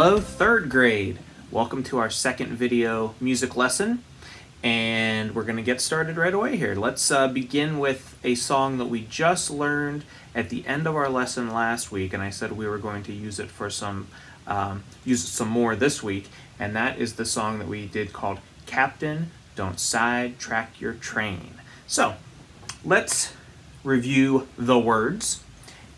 Hello, third grade. Welcome to our second video music lesson. And we're going to get started right away here. Let's uh, begin with a song that we just learned at the end of our lesson last week. And I said we were going to use it for some, um, use it some more this week. And that is the song that we did called Captain, Don't Sidetrack Your Train. So, let's review the words.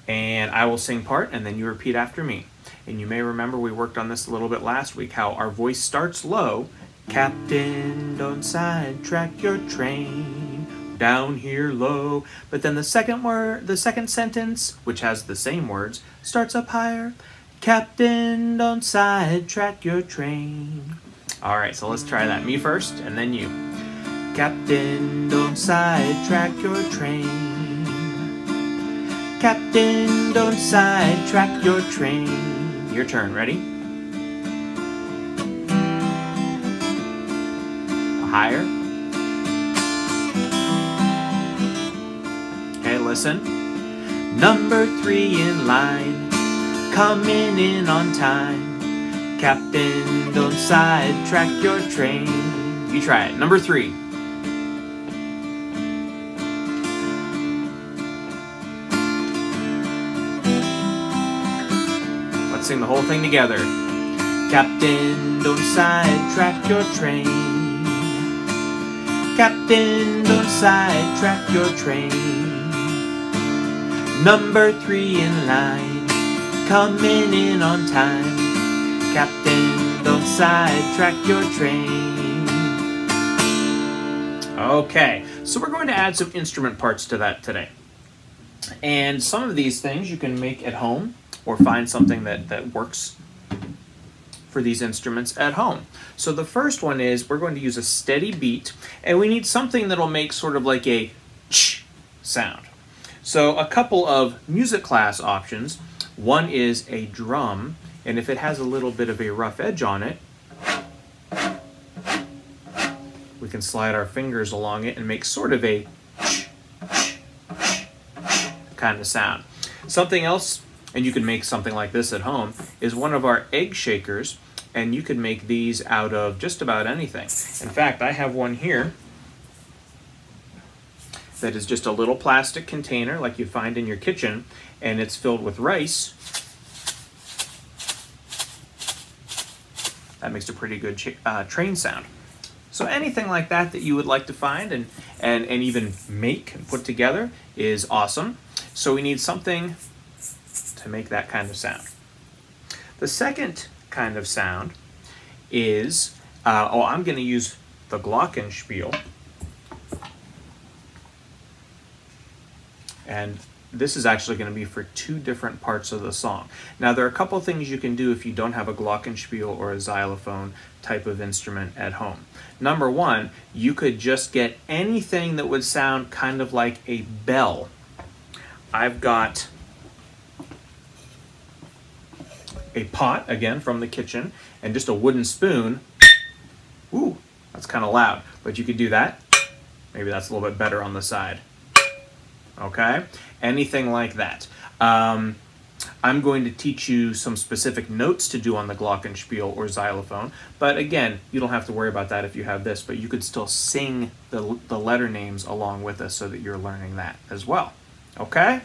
And I will sing part, and then you repeat after me. And you may remember we worked on this a little bit last week, how our voice starts low. Captain, don't sidetrack your train down here low. But then the second word, the second sentence, which has the same words, starts up higher. Captain, don't sidetrack your train. All right, so let's try that. Me first, and then you. Captain, don't sidetrack your train. Captain, don't sidetrack your train. Your turn. Ready? Higher. Okay, listen. Number three in line, coming in on time. Captain, don't sidetrack your train. You try it. Number three. Sing the whole thing together. Captain, don't sidetrack your train. Captain, don't sidetrack your train. Number three in line, coming in on time. Captain, don't sidetrack your train. Okay, so we're going to add some instrument parts to that today. And some of these things you can make at home or find something that, that works for these instruments at home. So the first one is we're going to use a steady beat and we need something that'll make sort of like a ch sound. So a couple of music class options. One is a drum and if it has a little bit of a rough edge on it, we can slide our fingers along it and make sort of a kind of sound. Something else and you can make something like this at home, is one of our egg shakers, and you can make these out of just about anything. In fact, I have one here that is just a little plastic container like you find in your kitchen, and it's filled with rice. That makes a pretty good uh, train sound. So anything like that that you would like to find and, and, and even make and put together is awesome. So we need something to make that kind of sound. The second kind of sound is, uh, oh, I'm going to use the glockenspiel. And this is actually going to be for two different parts of the song. Now, there are a couple things you can do if you don't have a glockenspiel or a xylophone type of instrument at home. Number one, you could just get anything that would sound kind of like a bell. I've got a pot, again, from the kitchen, and just a wooden spoon. Ooh, that's kind of loud, but you could do that. Maybe that's a little bit better on the side. Okay? Anything like that. Um, I'm going to teach you some specific notes to do on the glockenspiel or xylophone, but again, you don't have to worry about that if you have this, but you could still sing the, the letter names along with us so that you're learning that as well. Okay?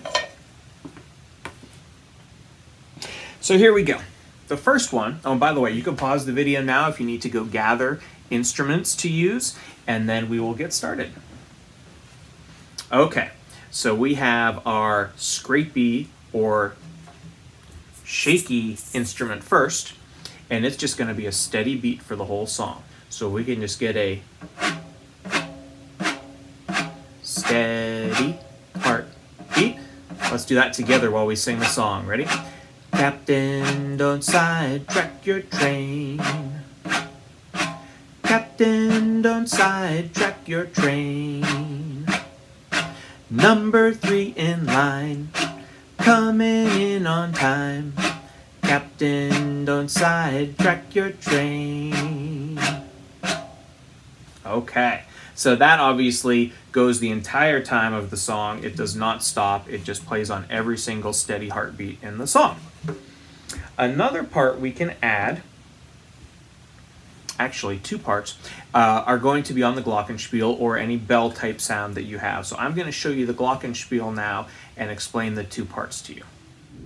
So here we go. The first one, oh, by the way, you can pause the video now if you need to go gather instruments to use, and then we will get started. Okay, so we have our scrapey or shaky instrument first, and it's just going to be a steady beat for the whole song. So we can just get a steady heartbeat. Let's do that together while we sing the song. Ready? Captain, don't sidetrack your train. Captain, don't sidetrack your train. Number three in line, coming in on time. Captain, don't sidetrack your train. Okay, so that obviously goes the entire time of the song. It does not stop, it just plays on every single steady heartbeat in the song. Another part we can add, actually two parts, uh, are going to be on the glockenspiel or any bell type sound that you have. So I'm going to show you the glockenspiel now and explain the two parts to you.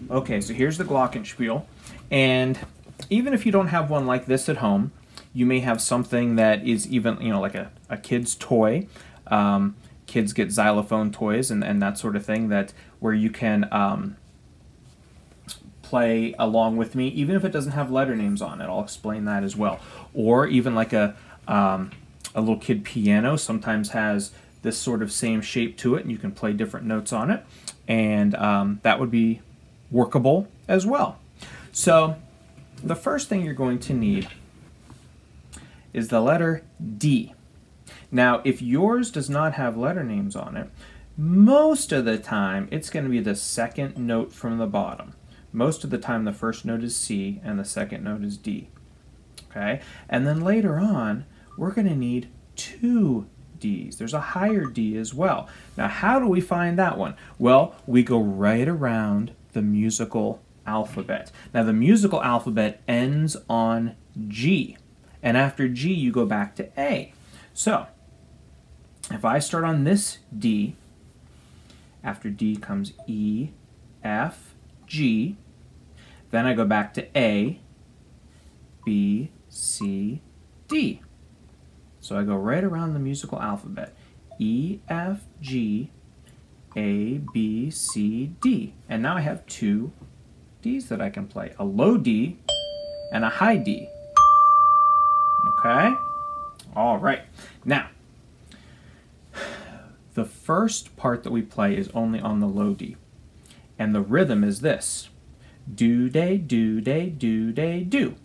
Okay, so here's the glockenspiel. And even if you don't have one like this at home, you may have something that is even, you know, like a, a kid's toy. Um, kids get xylophone toys and, and that sort of thing that where you can um, play along with me, even if it doesn't have letter names on it. I'll explain that as well. Or even like a, um, a little kid piano sometimes has this sort of same shape to it and you can play different notes on it. And um, that would be workable as well. So the first thing you're going to need is the letter D. Now, if yours does not have letter names on it, most of the time it's going to be the second note from the bottom. Most of the time the first note is C and the second note is D. Okay? And then later on, we're going to need two Ds. There's a higher D as well. Now, how do we find that one? Well, we go right around the musical alphabet. Now, the musical alphabet ends on G. And after G, you go back to A. So, if I start on this D, after D comes E, F, G, then I go back to A, B, C, D. So I go right around the musical alphabet. E, F, G, A, B, C, D. And now I have two Ds that I can play. A low D and a high D. Okay? All right. Now, the first part that we play is only on the low D. And the rhythm is this. Do, day, do, day, do, day, do.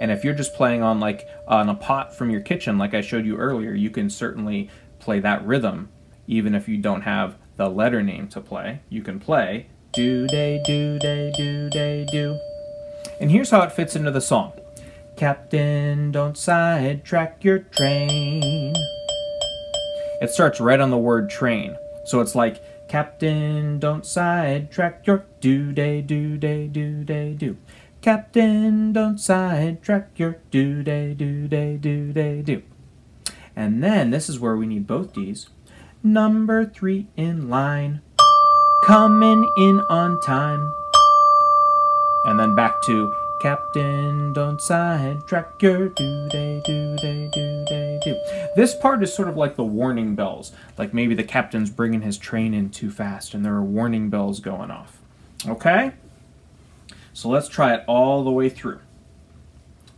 And if you're just playing on like on a pot from your kitchen, like I showed you earlier, you can certainly play that rhythm, even if you don't have the letter name to play. You can play do, day, do, day, do, day, do. And here's how it fits into the song. Captain, don't sidetrack your train. It starts right on the word train. So it's like, Captain, don't sidetrack your do day, do day, do day, do. Captain, don't sidetrack your do day, do day, do day, do. And then this is where we need both D's. Number three in line, coming in on time. And then back to Captain, don't sidetrack your do-day, do-day, do-day, do. This part is sort of like the warning bells. Like maybe the captain's bringing his train in too fast and there are warning bells going off. Okay? So let's try it all the way through.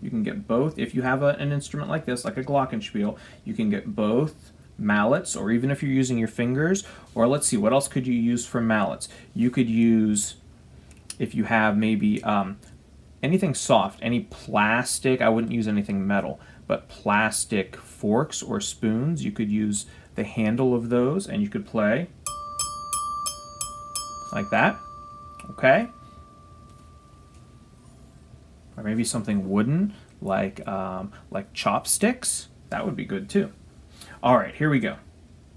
You can get both, if you have a, an instrument like this, like a glockenspiel, you can get both mallets, or even if you're using your fingers, or let's see, what else could you use for mallets? You could use, if you have maybe um, anything soft, any plastic, I wouldn't use anything metal, but plastic forks or spoons, you could use the handle of those and you could play like that, okay? Or maybe something wooden like, um, like chopsticks, that would be good too. All right, here we go.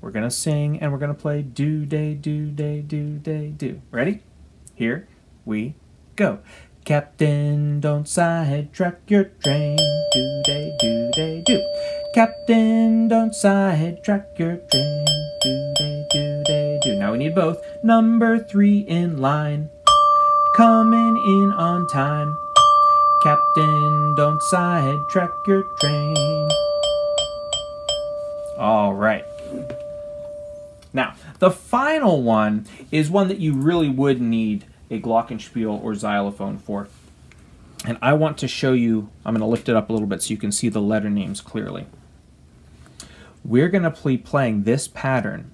We're gonna sing and we're gonna play do day do day do day do. Ready? Here we go. Captain, don't sidetrack your train. Do day do they, do. Captain, don't sidetrack your train. Do they, do they, do. Now we need both. Number three in line. Coming in on time. Captain, don't sidetrack your train. All right. Now, the final one is one that you really would need a glockenspiel or xylophone for. And I want to show you, I'm going to lift it up a little bit so you can see the letter names clearly. We're going to be playing this pattern.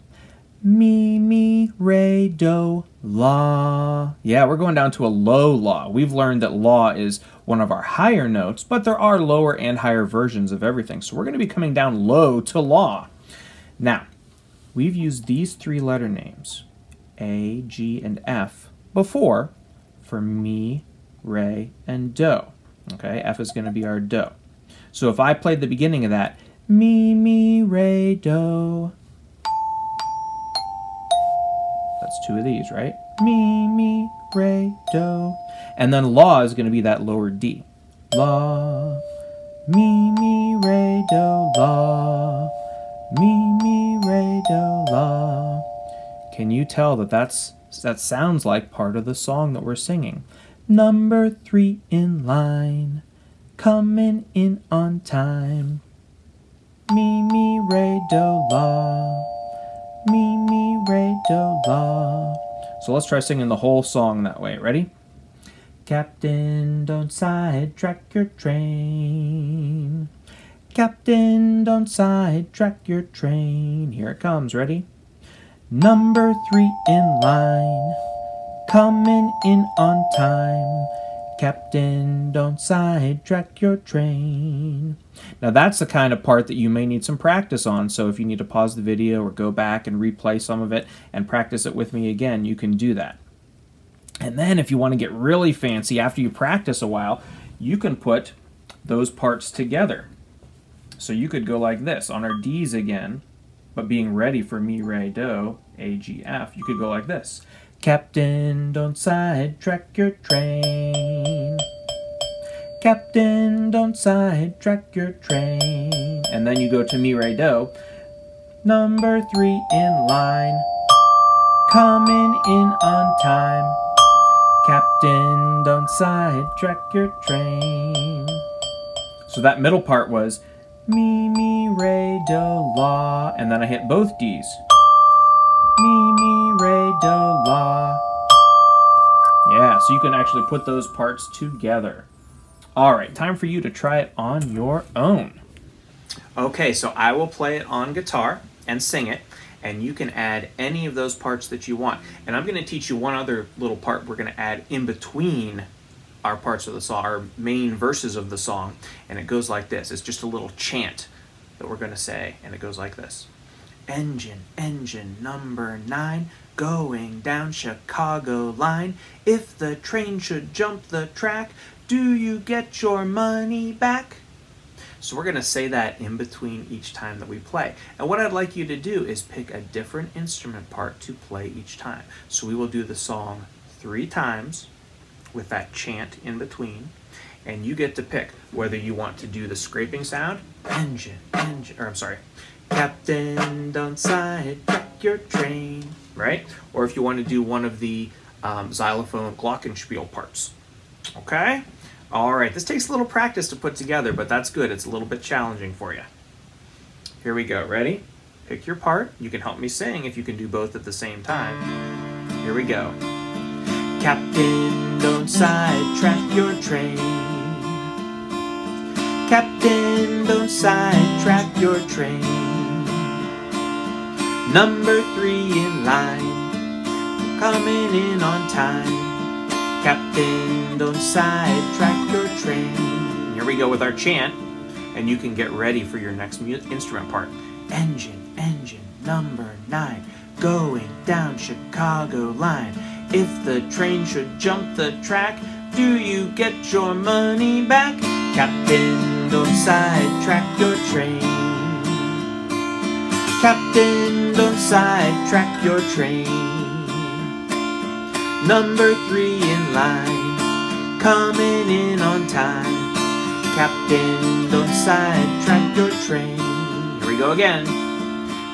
Mi, mi, re, do, la. Yeah, we're going down to a low la. We've learned that la is one of our higher notes, but there are lower and higher versions of everything. So we're going to be coming down low to la. Now, we've used these three letter names, A, G, and F, before for mi, re, and do. Okay, F is going to be our do. So if I played the beginning of that, mi, mi, re, do, That's two of these, right? Mi, mi, re, do. And then la is going to be that lower D. La, mi, mi, re, do, la. Mi, mi, re, do, la. Can you tell that that's, that sounds like part of the song that we're singing? Number three in line, coming in on time. Mi, mi, re, do, la. Mi, mi, re, do, la. So let's try singing the whole song that way. Ready? Captain, don't sidetrack your train. Captain, don't sidetrack your train. Here it comes. Ready? Number three in line, coming in on time. Captain, don't sidetrack your train. Now that's the kind of part that you may need some practice on, so if you need to pause the video or go back and replay some of it and practice it with me again, you can do that. And then if you want to get really fancy after you practice a while, you can put those parts together. So you could go like this on our D's again, but being ready for mi, re, do, A, G, F, you could go like this. Captain, don't sidetrack your train. Captain, don't sidetrack your train. And then you go to mi, do. Number three in line. Coming in on time. Captain, don't sidetrack your train. So that middle part was mi, mi, re, do, la. And then I hit both D's. Mi, mi, do, la. Yeah, so you can actually put those parts together. All right, time for you to try it on your own. Okay, so I will play it on guitar and sing it, and you can add any of those parts that you want. And I'm going to teach you one other little part we're going to add in between our parts of the song, our main verses of the song, and it goes like this. It's just a little chant that we're going to say, and it goes like this. Engine, engine number nine, going down Chicago line. If the train should jump the track, do you get your money back? So we're going to say that in between each time that we play. And what I'd like you to do is pick a different instrument part to play each time. So we will do the song three times with that chant in between. And you get to pick whether you want to do the scraping sound, engine, engine, or I'm sorry, Captain, don't sidetrack your train, right? Or if you want to do one of the um, xylophone glockenspiel parts. Okay? All right, this takes a little practice to put together, but that's good. It's a little bit challenging for you. Here we go. Ready? Pick your part. You can help me sing if you can do both at the same time. Here we go. Captain, don't sidetrack your train. Captain, don't sidetrack your train. Number three in line, coming in on time. Captain, don't sidetrack your train. Here we go with our chant, and you can get ready for your next instrument part. Engine, engine, number nine, going down Chicago line. If the train should jump the track, do you get your money back? Captain, don't sidetrack your train. Captain, don't sidetrack your train. Number three in line, coming in on time. Captain, don't sidetrack your train. Here we go again.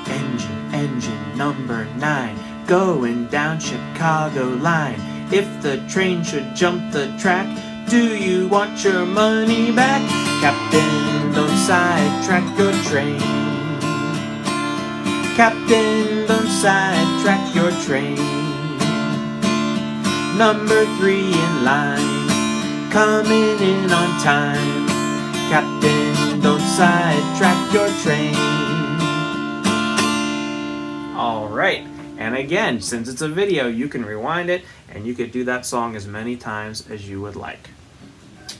Engine, engine, number nine going down Chicago line. If the train should jump the track, do you want your money back? Captain, don't sidetrack your train. Captain, don't sidetrack your train. Number three in line, coming in on time. Captain, don't sidetrack your train. All right. And again, since it's a video, you can rewind it and you could do that song as many times as you would like.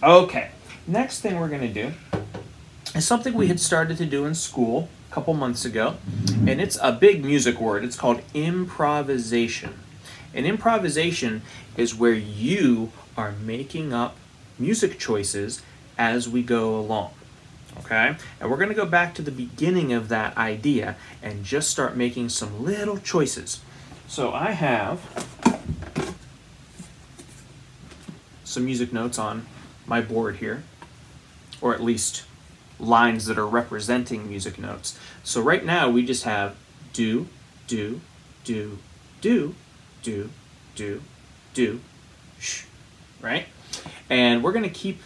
Okay, next thing we're going to do is something we had started to do in school a couple months ago, and it's a big music word. It's called improvisation. And improvisation is where you are making up music choices as we go along okay? And we're going to go back to the beginning of that idea and just start making some little choices. So I have some music notes on my board here, or at least lines that are representing music notes. So right now we just have do, do, do, do, do, do, do, sh, right? And we're going to keep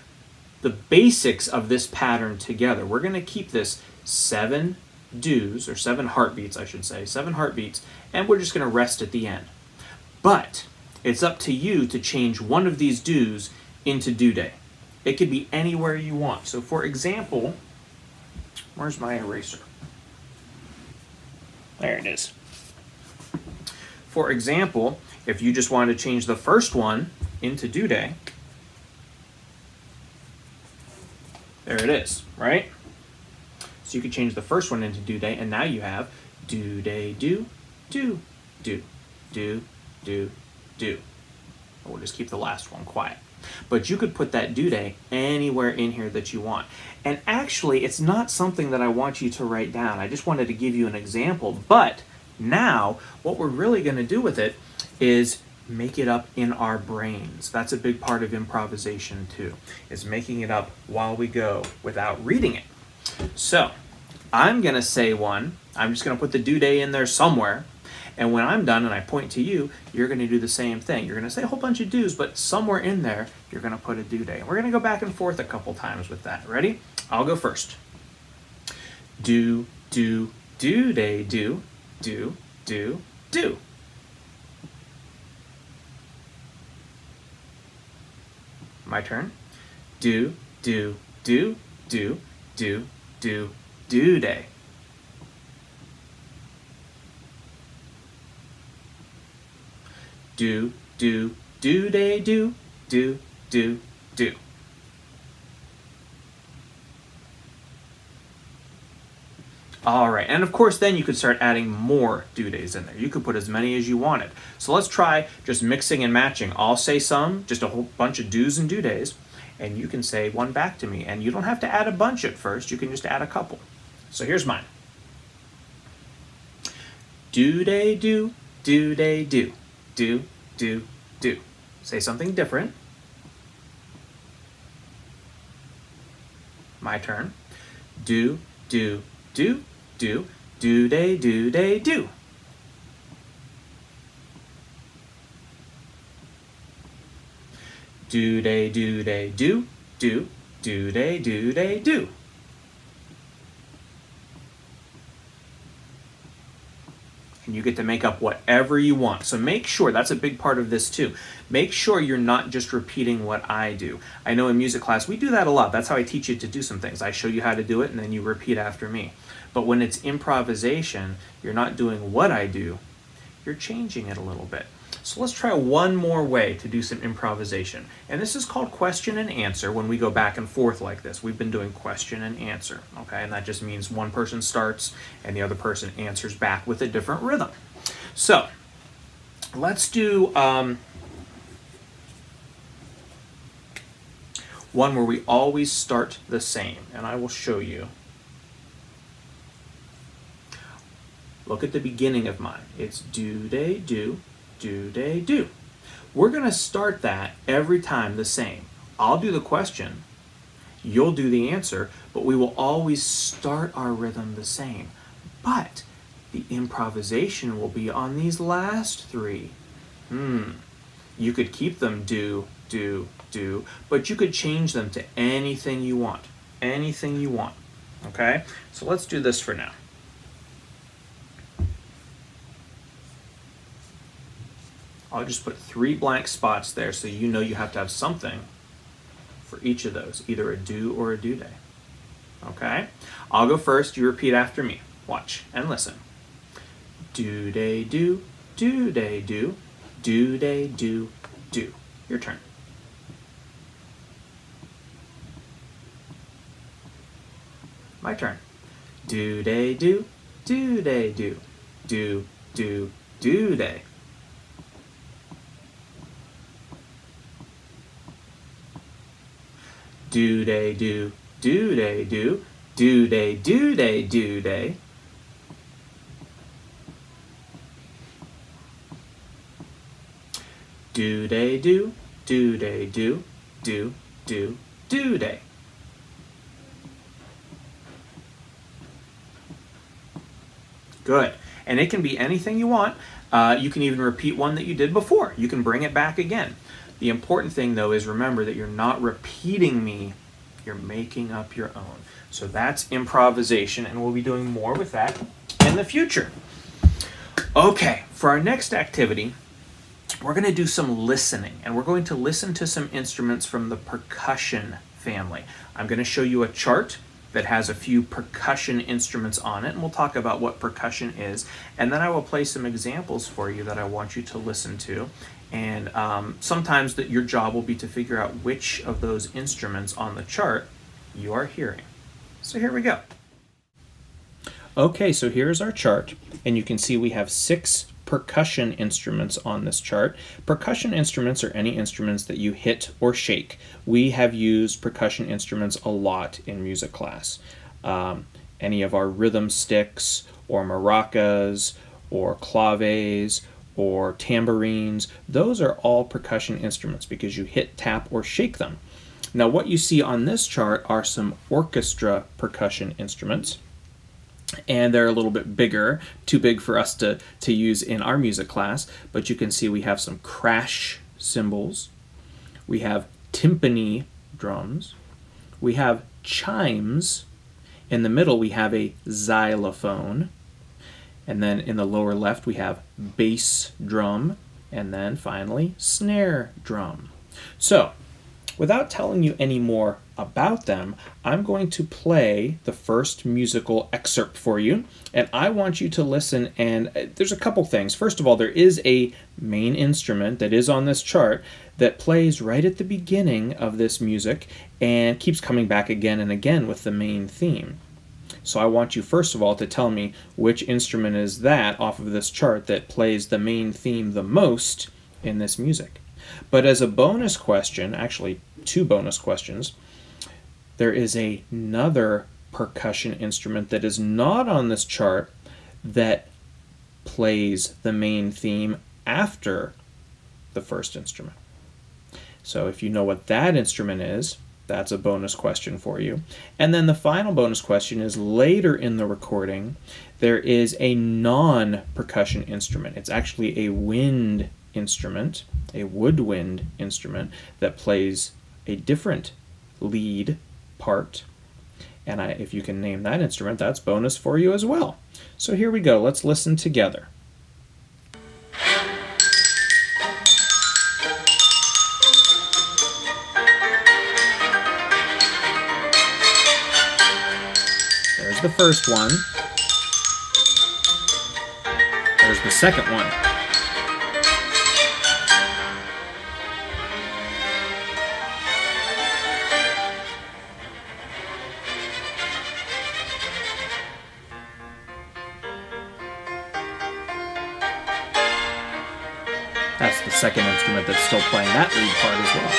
the basics of this pattern together. We're going to keep this seven do's, or seven heartbeats, I should say, seven heartbeats, and we're just going to rest at the end. But it's up to you to change one of these do's into do day. It could be anywhere you want. So for example, where's my eraser? There it is. For example, if you just wanted to change the first one into do day, there it is, right? So you could change the first one into do day, and now you have do day do, do, do, do, do, do. We'll just keep the last one quiet. But you could put that due day anywhere in here that you want. And actually, it's not something that I want you to write down. I just wanted to give you an example. But now, what we're really going to do with it is make it up in our brains. That's a big part of improvisation too, is making it up while we go without reading it. So, I'm going to say one. I'm just going to put the due day in there somewhere. And when I'm done and I point to you, you're going to do the same thing. You're going to say a whole bunch of do's, but somewhere in there, you're going to put a do day. And we're going to go back and forth a couple times with that. Ready? I'll go first. Do, do, do day, do, do, do, do. My turn. Do, do, do, do, do, do, do day. Do, do, do, day, do, do, do, do. All right, and of course then you could start adding more do days in there. You could put as many as you wanted. So let's try just mixing and matching. I'll say some, just a whole bunch of do's and do days, and you can say one back to me. And you don't have to add a bunch at first, you can just add a couple. So here's mine. Do day do, do day do do, do, do. Say something different. My turn. Do, do, do, do, do, day, do, day, do. Do, day, do, day, do, do, do, day, do, day, do. And you get to make up whatever you want. So make sure, that's a big part of this too. Make sure you're not just repeating what I do. I know in music class we do that a lot. That's how I teach you to do some things. I show you how to do it and then you repeat after me. But when it's improvisation, you're not doing what I do, you're changing it a little bit. So let's try one more way to do some improvisation. And this is called question and answer when we go back and forth like this. We've been doing question and answer, okay? And that just means one person starts and the other person answers back with a different rhythm. So let's do um, one where we always start the same. And I will show you. Look at the beginning of mine. It's do, day, do, do they do? We're going to start that every time the same. I'll do the question, you'll do the answer, but we will always start our rhythm the same. But the improvisation will be on these last three. Hmm. You could keep them do, do, do, but you could change them to anything you want. Anything you want. Okay? So let's do this for now. I'll just put three blank spots there so you know you have to have something for each of those, either a do or a do day. Okay? I'll go first, you repeat after me. Watch and listen. Do day do, do day do, do day do, do. Your turn. My turn. Do day do, do day do, do, do, do day. Do they do, do they do, do they do they do they. Do day do, do day do, do, do, do day. Good. And it can be anything you want. Uh, you can even repeat one that you did before. You can bring it back again. The important thing, though, is remember that you're not repeating me, you're making up your own. So that's improvisation, and we'll be doing more with that in the future. Okay, for our next activity, we're going to do some listening, and we're going to listen to some instruments from the percussion family. I'm going to show you a chart that has a few percussion instruments on it, and we'll talk about what percussion is. And then I will play some examples for you that I want you to listen to. And um, sometimes that your job will be to figure out which of those instruments on the chart you are hearing. So here we go. Okay, so here's our chart, and you can see we have six percussion instruments on this chart. Percussion instruments are any instruments that you hit or shake. We have used percussion instruments a lot in music class. Um, any of our rhythm sticks or maracas or claves or tambourines, those are all percussion instruments because you hit, tap, or shake them. Now what you see on this chart are some orchestra percussion instruments and they're a little bit bigger, too big for us to, to use in our music class, but you can see we have some crash cymbals, we have timpani drums, we have chimes, in the middle we have a xylophone, and then in the lower left we have bass drum, and then finally snare drum. So, without telling you any more about them, I'm going to play the first musical excerpt for you, and I want you to listen. And uh, there's a couple things. First of all, there is a main instrument that is on this chart that plays right at the beginning of this music and keeps coming back again and again with the main theme. So I want you, first of all, to tell me which instrument is that off of this chart that plays the main theme the most in this music. But as a bonus question, actually two bonus questions, there is another percussion instrument that is not on this chart that plays the main theme after the first instrument. So if you know what that instrument is, that's a bonus question for you. And then the final bonus question is later in the recording, there is a non percussion instrument. It's actually a wind instrument, a woodwind instrument that plays a different lead part. And I, if you can name that instrument, that's bonus for you as well. So here we go. Let's listen together. The first one. There's the second one. That's the second instrument that's still playing that lead part as well.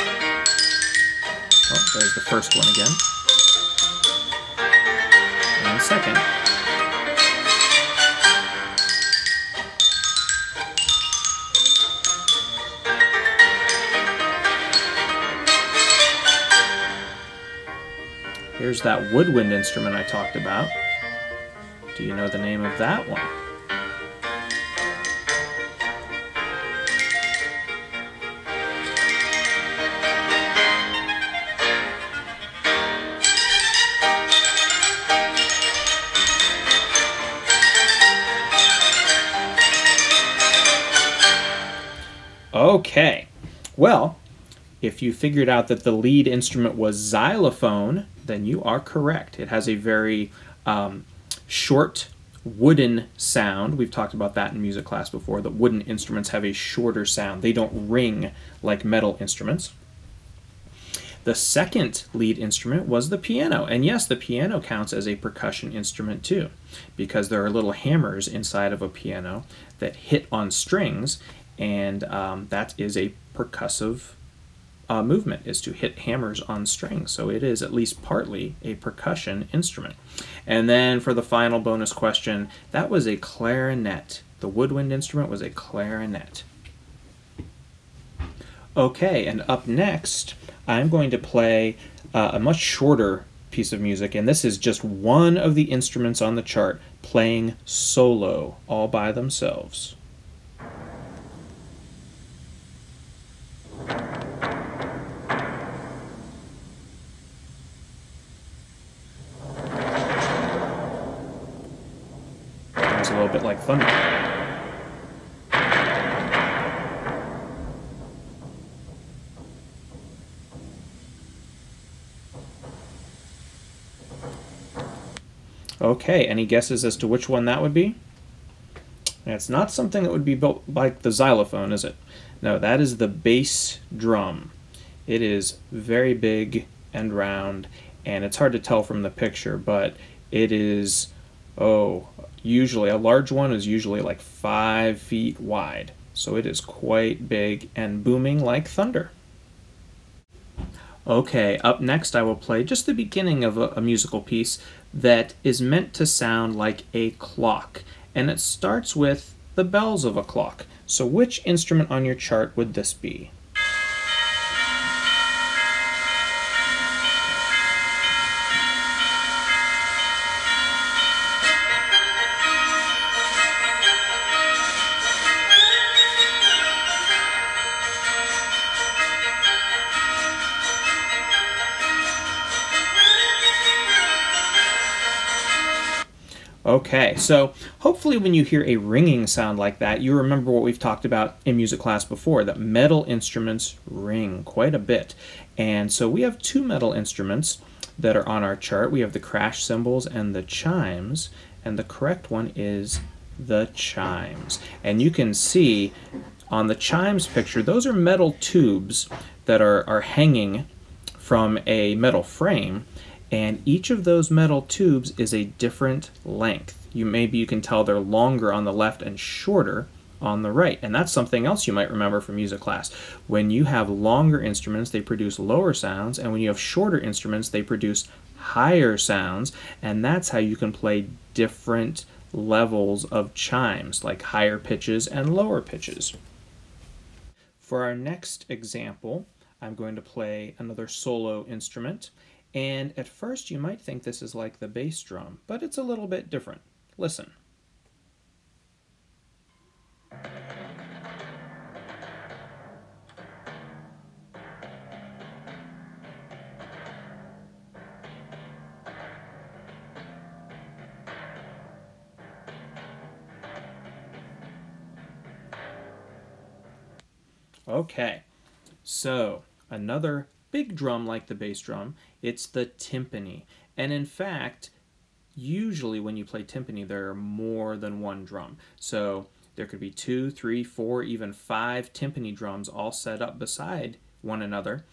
Oh, there's the first one again. Second. Here's that woodwind instrument I talked about. Do you know the name of that one? If you figured out that the lead instrument was xylophone, then you are correct. It has a very um, short wooden sound. We've talked about that in music class before, that wooden instruments have a shorter sound. They don't ring like metal instruments. The second lead instrument was the piano. And yes, the piano counts as a percussion instrument too, because there are little hammers inside of a piano that hit on strings and um, that is a percussive uh, movement is to hit hammers on strings. So it is at least partly a percussion instrument. And then for the final bonus question that was a clarinet. The woodwind instrument was a clarinet. Okay, and up next, I'm going to play uh, a much shorter piece of music, and this is just one of the instruments on the chart playing solo all by themselves. Bit like thunder. Okay, any guesses as to which one that would be? It's not something that would be built like the xylophone, is it? No, that is the bass drum. It is very big and round, and it's hard to tell from the picture, but it is, oh, usually, a large one is usually like five feet wide. So it is quite big and booming like thunder. Okay, up next I will play just the beginning of a, a musical piece that is meant to sound like a clock. And it starts with the bells of a clock. So which instrument on your chart would this be? Okay, so hopefully when you hear a ringing sound like that, you remember what we've talked about in music class before, that metal instruments ring quite a bit. And so we have two metal instruments that are on our chart. We have the crash cymbals and the chimes, and the correct one is the chimes. And you can see on the chimes picture, those are metal tubes that are, are hanging from a metal frame and each of those metal tubes is a different length. You maybe you can tell they're longer on the left and shorter on the right. And that's something else you might remember from music class. When you have longer instruments, they produce lower sounds, and when you have shorter instruments, they produce higher sounds, and that's how you can play different levels of chimes, like higher pitches and lower pitches. For our next example, I'm going to play another solo instrument, and at first you might think this is like the bass drum, but it's a little bit different. Listen. Okay, so another big drum like the bass drum, it's the timpani. And in fact, usually when you play timpani, there are more than one drum. So there could be two, three, four, even five timpani drums all set up beside one another.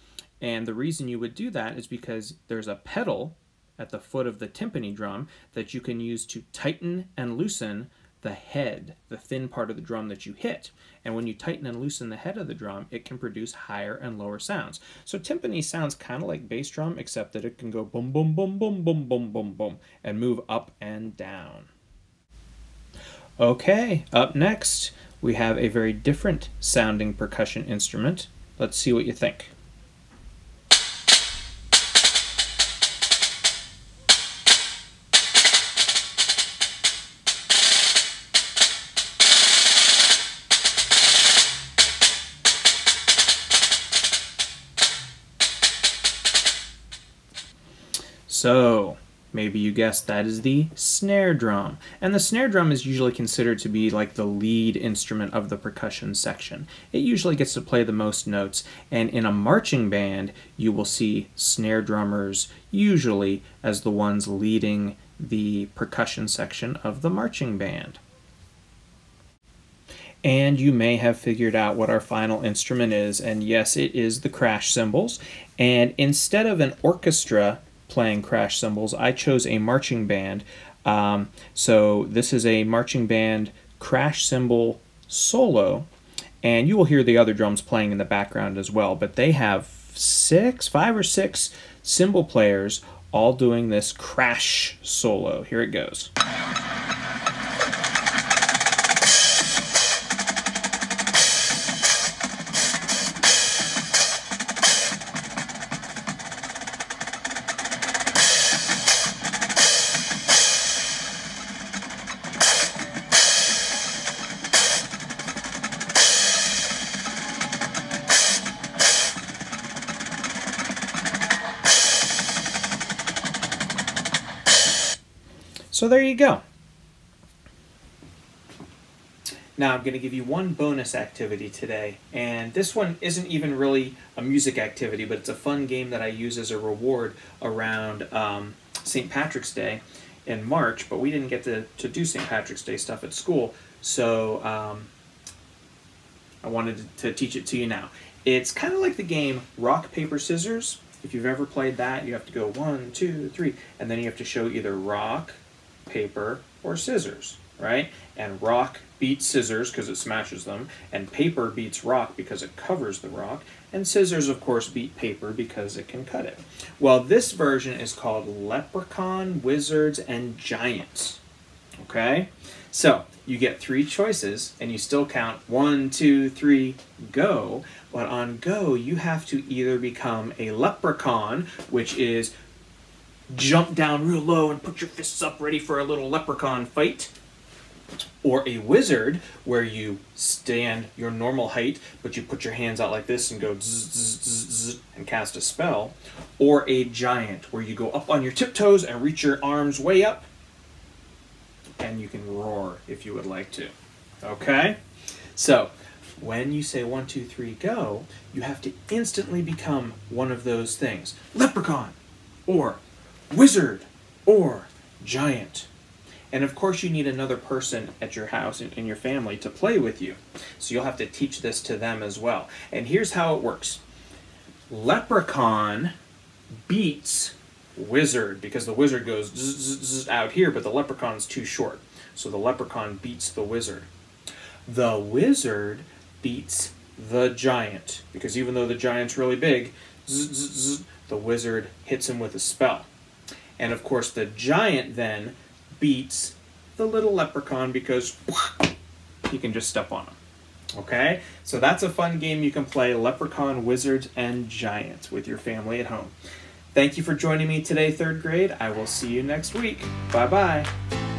And the reason you would do that is because there's a pedal at the foot of the timpani drum that you can use to tighten and loosen the head, the thin part of the drum that you hit. And when you tighten and loosen the head of the drum, it can produce higher and lower sounds. So timpani sounds kind of like bass drum, except that it can go boom, boom, boom, boom, boom, boom, boom, boom, and move up and down. Okay, up next, we have a very different sounding percussion instrument. Let's see what you think. So, maybe you guessed that is the snare drum. And the snare drum is usually considered to be like the lead instrument of the percussion section. It usually gets to play the most notes, and in a marching band, you will see snare drummers usually as the ones leading the percussion section of the marching band. And you may have figured out what our final instrument is, and yes, it is the crash cymbals. And instead of an orchestra playing crash cymbals. I chose a marching band. Um, so this is a marching band crash cymbal solo, and you will hear the other drums playing in the background as well. But they have six, five or six cymbal players all doing this crash solo. Here it goes. So there you go. Now I'm going to give you one bonus activity today, and this one isn't even really a music activity, but it's a fun game that I use as a reward around um, St. Patrick's Day in March, but we didn't get to, to do St. Patrick's Day stuff at school, so um, I wanted to teach it to you now. It's kind of like the game Rock, Paper, Scissors. If you've ever played that, you have to go one, two, three, and then you have to show either rock, paper, or scissors, right? And rock beats scissors because it smashes them, and paper beats rock because it covers the rock, and scissors, of course, beat paper because it can cut it. Well, this version is called Leprechaun, Wizards, and Giants. Okay? So, you get three choices, and you still count one, two, three, go. But on go, you have to either become a leprechaun, which is jump down real low and put your fists up ready for a little leprechaun fight. Or a wizard where you stand your normal height but you put your hands out like this and go zzz, zzz, zzz, and cast a spell. Or a giant where you go up on your tiptoes and reach your arms way up. And you can roar if you would like to. Okay? So when you say one two three go you have to instantly become one of those things. Leprechaun! Or wizard or giant and of course, you need another person at your house and in your family to play with you. So you'll have to teach this to them as well. And here's how it works Leprechaun beats Wizard because the Wizard goes zzz, zzz, out here, but the Leprechaun's too short. So the Leprechaun beats the Wizard. The Wizard beats the Giant because even though the Giant's really big, zzz, the Wizard hits him with a spell. And of course, the Giant then beats the little leprechaun because he can just step on him. Okay? So that's a fun game you can play Leprechaun, Wizards, and Giants with your family at home. Thank you for joining me today, third grade. I will see you next week. Bye bye.